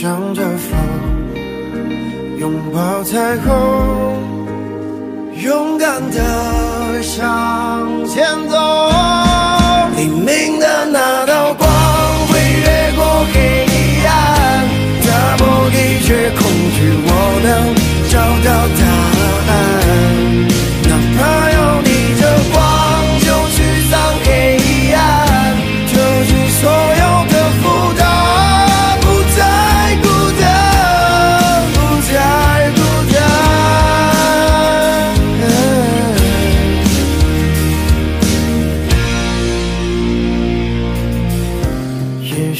向着风，拥抱彩虹，勇敢的向前走。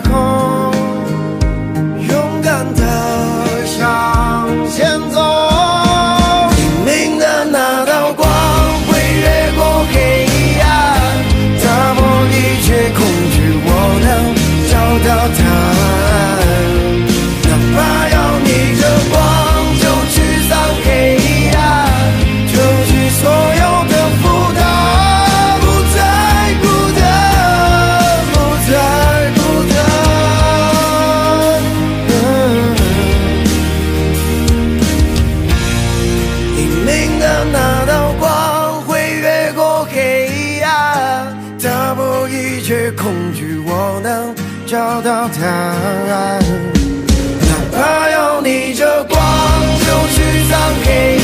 抱找到答案哪怕要逆着光就驱散黑